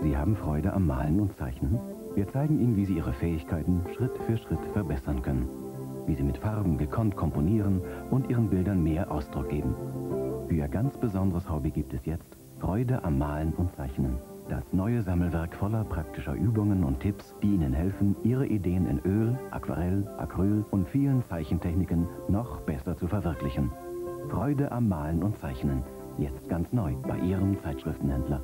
Sie haben Freude am Malen und Zeichnen? Wir zeigen Ihnen, wie Sie Ihre Fähigkeiten Schritt für Schritt verbessern können. Wie Sie mit Farben gekonnt komponieren und Ihren Bildern mehr Ausdruck geben. Für Ihr ganz besonderes Hobby gibt es jetzt Freude am Malen und Zeichnen. Das neue Sammelwerk voller praktischer Übungen und Tipps, die Ihnen helfen, Ihre Ideen in Öl, Aquarell, Acryl und vielen Zeichentechniken noch besser zu verwirklichen. Freude am Malen und Zeichnen. Jetzt ganz neu bei Ihrem Zeitschriftenhändler.